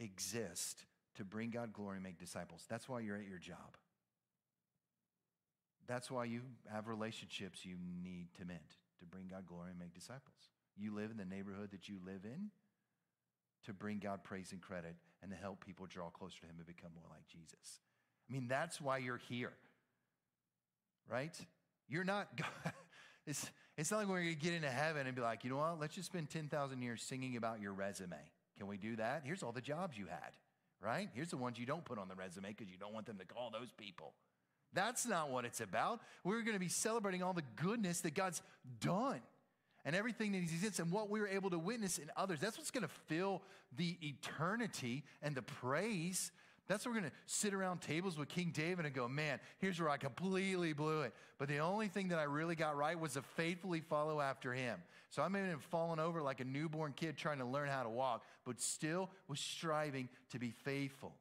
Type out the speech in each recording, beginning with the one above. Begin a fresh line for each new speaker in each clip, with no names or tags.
exist to bring God glory and make disciples. That's why you're at your job. That's why you have relationships you need to mend to bring God glory and make disciples. You live in the neighborhood that you live in to bring God praise and credit and to help people draw closer to Him and become more like Jesus. I mean, that's why you're here, right? You're not, it's, it's not like we're going to get into heaven and be like, you know what, let's just spend 10,000 years singing about your resume. Can we do that? Here's all the jobs you had, right? Here's the ones you don't put on the resume because you don't want them to call those people. That's not what it's about. We're going to be celebrating all the goodness that God's done and everything that He's done and what we were able to witness in others. That's what's going to fill the eternity and the praise. That's where we're going to sit around tables with King David and go, man, here's where I completely blew it. But the only thing that I really got right was to faithfully follow after him. So I may have fallen over like a newborn kid trying to learn how to walk, but still was striving to be faithful.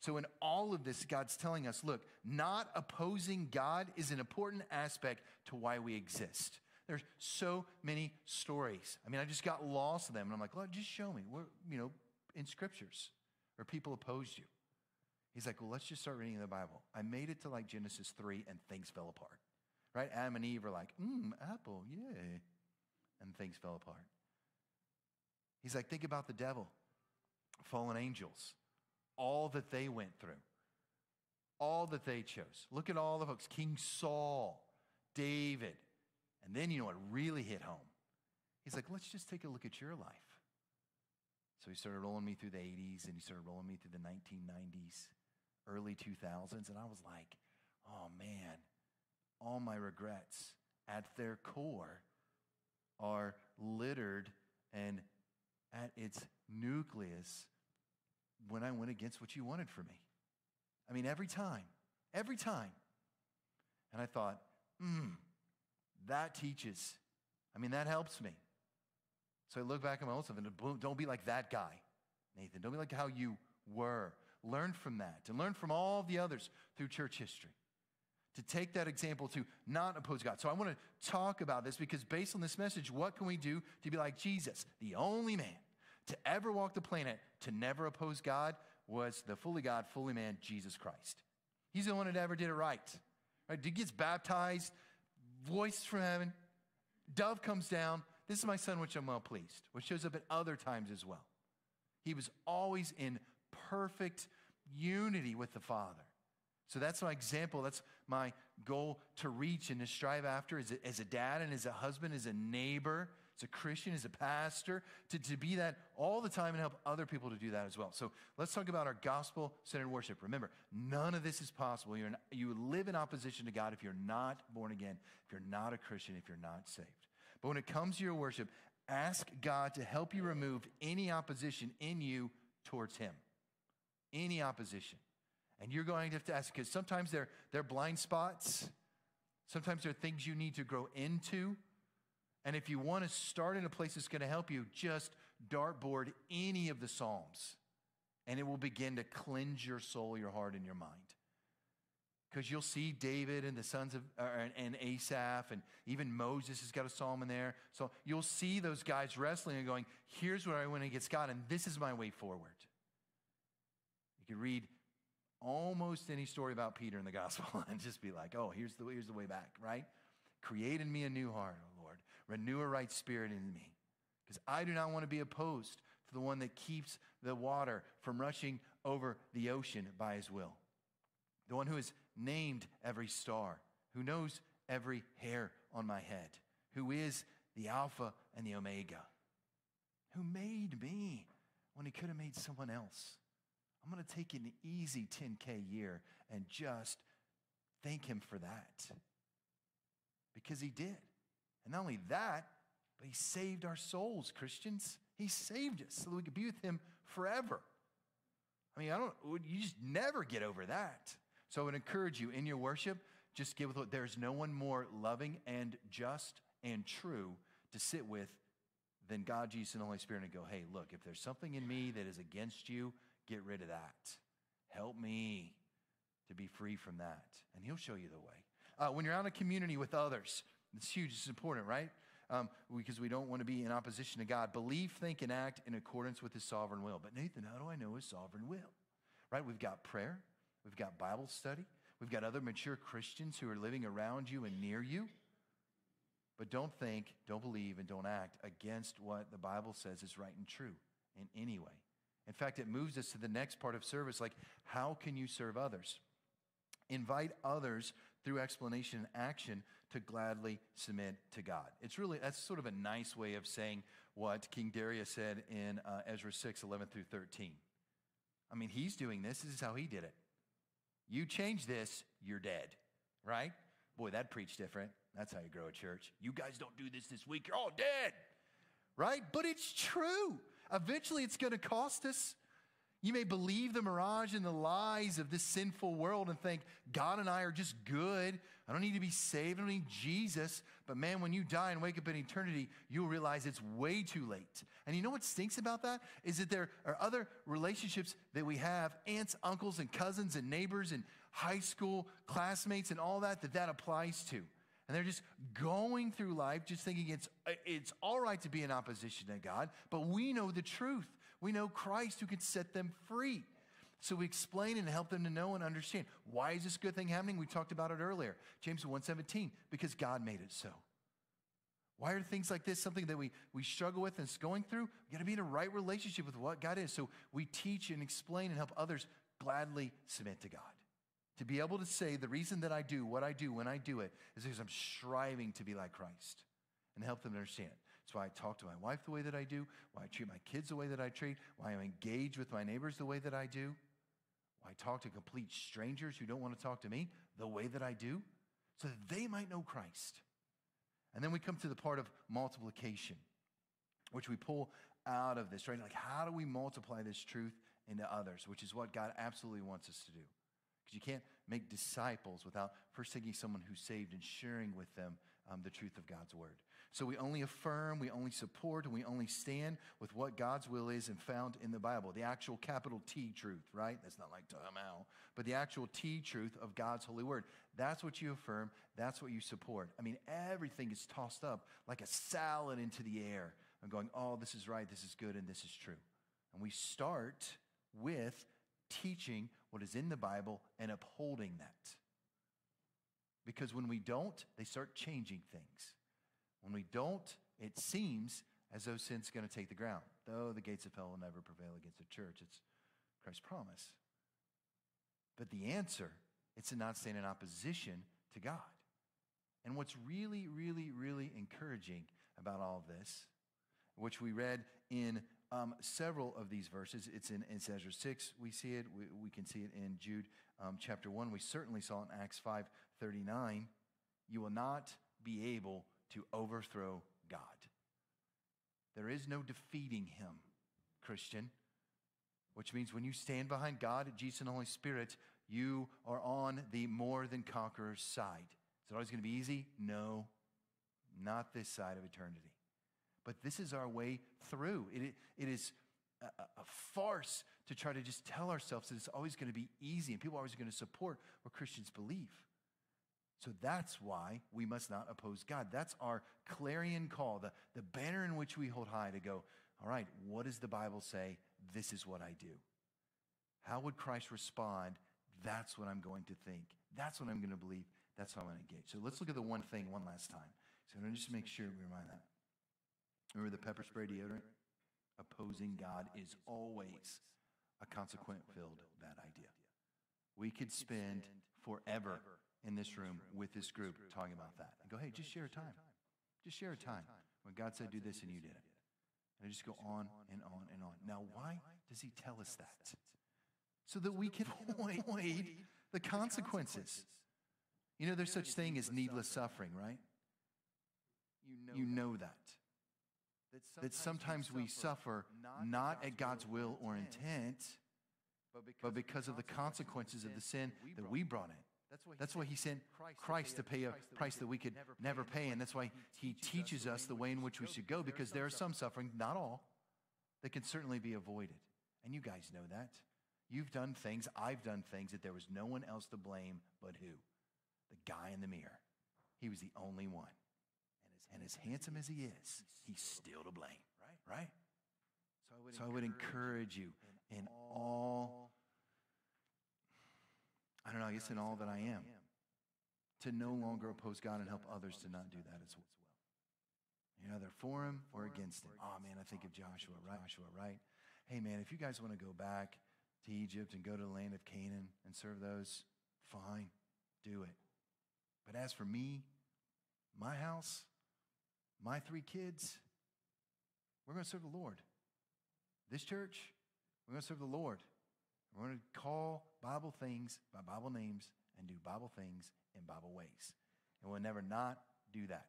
So, in all of this, God's telling us look, not opposing God is an important aspect to why we exist. There's so many stories. I mean, I just got lost in them, and I'm like, well, just show me. Where, you know, in scriptures where people opposed you. He's like, well, let's just start reading the Bible. I made it to like Genesis 3, and things fell apart. Right? Adam and Eve are like, mmm, apple, yay. And things fell apart. He's like, think about the devil, fallen angels all that they went through, all that they chose. Look at all the folks King Saul, David. And then you know what really hit home? He's like, let's just take a look at your life. So he started rolling me through the 80s and he started rolling me through the 1990s, early 2000s. And I was like, oh man, all my regrets at their core are littered and at its nucleus when I went against what you wanted for me. I mean, every time, every time. And I thought, hmm, that teaches. I mean, that helps me. So I look back at my own stuff and don't be like that guy, Nathan. Don't be like how you were. Learn from that and learn from all the others through church history. To take that example to not oppose God. So I want to talk about this because based on this message, what can we do to be like Jesus, the only man to ever walk the planet to never oppose God was the fully God, fully man, Jesus Christ. He's the one that ever did it right. Right? He gets baptized, voice from heaven, dove comes down. This is my son, which I'm well pleased, which shows up at other times as well. He was always in perfect unity with the Father. So that's my example. That's my goal to reach and to strive after as a, as a dad and as a husband, as a neighbor, as a Christian, as a pastor, to, to be that all the time and help other people to do that as well. So let's talk about our gospel centered worship. Remember, none of this is possible. You're, you live in opposition to God if you're not born again, if you're not a Christian, if you're not saved. But when it comes to your worship, ask God to help you remove any opposition in you towards Him. Any opposition. And you're going to have to ask, because sometimes they're, they're blind spots. Sometimes they're things you need to grow into. And if you want to start in a place that's going to help you, just dartboard any of the Psalms. And it will begin to cleanse your soul, your heart, and your mind. Because you'll see David and the sons of, uh, and Asaph, and even Moses has got a psalm in there. So you'll see those guys wrestling and going, here's where I went against God, and this is my way forward. You can read almost any story about Peter in the gospel and just be like, oh, here's the, here's the way back, right? Create in me a new heart, O Lord. Renew a right spirit in me. Because I do not want to be opposed to the one that keeps the water from rushing over the ocean by his will. The one who has named every star, who knows every hair on my head, who is the Alpha and the Omega, who made me when he could have made someone else. I'm going to take an easy 10K year and just thank him for that. Because he did. And not only that, but he saved our souls, Christians. He saved us so that we could be with him forever. I mean, I don't, you just never get over that. So I would encourage you in your worship, just give with, what there's no one more loving and just and true to sit with than God, Jesus, and the Holy Spirit and go, hey, look, if there's something in me that is against you, get rid of that. Help me to be free from that. And He'll show you the way. Uh, when you're out in a community with others, it's huge, it's important, right? um, because we don't want to be in opposition to God. Believe, think, and act in accordance with his sovereign will. But Nathan, how do I know his sovereign will? Right? We've got prayer, we've got Bible study, we've got other mature Christians who are living around you and near you. But don't think, don't believe, and don't act against what the Bible says is right and true in any way. In fact, it moves us to the next part of service like, how can you serve others? Invite others through explanation and action to gladly submit to God. It's really, that's sort of a nice way of saying what King Darius said in uh, Ezra 6 11 through 13. I mean, he's doing this. This is how he did it. You change this, you're dead, right? Boy, that preached different. That's how you grow a church. You guys don't do this this week, you're all dead, right? But it's true. Eventually, it's going to cost us. You may believe the mirage and the lies of this sinful world and think, God and I are just good. I don't need to be saved. I don't need Jesus. But man, when you die and wake up in eternity, you'll realize it's way too late. And you know what stinks about that? Is that there are other relationships that we have aunts, uncles, and cousins, and neighbors, and high school classmates, and all that that that applies to. And they're just going through life just thinking it's, it's all right to be in opposition to God, but we know the truth. We know Christ who can set them free. So we explain and help them to know and understand. Why is this good thing happening? We talked about it earlier. James 1:17, because God made it so. Why are things like this something that we, we struggle with and is going through? We got to be in a right relationship with what God is. So we teach and explain and help others gladly submit to God. To be able to say the reason that I do what I do when I do it is because I'm striving to be like Christ and help them understand. That's why I talk to my wife the way that I do, why I treat my kids the way that I treat, why I'm engaged with my neighbors the way that I do, why I talk to complete strangers who don't want to talk to me the way that I do, so that they might know Christ. And then we come to the part of multiplication, which we pull out of this, right? Like, how do we multiply this truth into others, which is what God absolutely wants us to do. Because you can't make disciples without first taking someone who's saved and sharing with them um, the truth of God's word. So we only affirm, we only support, and we only stand with what God's will is and found in the Bible. The actual capital T truth, right? That's not like Tom but the actual T truth of God's holy word. That's what you affirm, that's what you support. I mean, everything is tossed up like a salad into the air and going, oh, this is right, this is good, and this is true. And we start with teaching what is in the Bible and upholding that. Because when we don't, they start changing things. When we don't, it seems as though sin's going to take the ground. Though the gates of hell will never prevail against the church. It's Christ's promise. But the answer, it's to not stand in opposition to God. And what's really, really, really encouraging about all of this, which we read in um, several of these verses, it's in, in Ezra 6, we see it. We, we can see it in Jude um, chapter 1. We certainly saw in Acts 5 39. You will not be able to overthrow God. There is no defeating him, Christian, which means when you stand behind God, Jesus, and the Holy Spirit, you are on the more than conqueror's side. Is it always going to be easy? No, not this side of eternity. But this is our way through. It, it is a, a farce to try to just tell ourselves that it's always going to be easy and people are always going to support what Christians believe. So that's why we must not oppose God. That's our clarion call, the, the banner in which we hold high to go, all right, what does the Bible say? This is what I do. How would Christ respond? That's what I'm going to think. That's what I'm going to believe. That's how I'm going to engage. So let's look at the one thing one last time. So I'm just make sure we remind that. Remember the pepper spray deodorant? Opposing God is always a consequent filled bad idea. We could spend forever in this room with this group talking about that and go, hey, just share a time. Just share a time when God said, do this and you did it. And I just go on and on and on. Now, why does he tell us that? So that we can avoid the consequences. You know, there's such thing as needless suffering, right? You know that. That sometimes we suffer not at God's will or intent, but because of the consequences of the sin that we brought in. That's why he sent Christ to pay a price that we could never pay. And that's why he teaches us the way in which we should go because there is some suffering, not all, that can certainly be avoided. And you guys know that. You've done things, I've done things that there was no one else to blame but who? The guy in the mirror. He was the only one. And as handsome as he is, he's still to blame, right? Right? So I would encourage you in all, I don't know, I guess in all that I am, to no longer oppose God and help others to not do that as well. You know, they're either for him or against him. Oh man, I think of Joshua, right? Joshua, right? Hey man, if you guys want to go back to Egypt and go to the land of Canaan and serve those, fine, do it. But as for me, my house, my three kids, we're going to serve the Lord. This church, we're going to serve the Lord. We're going to call Bible things by Bible names and do Bible things in Bible ways. And we'll never not do that.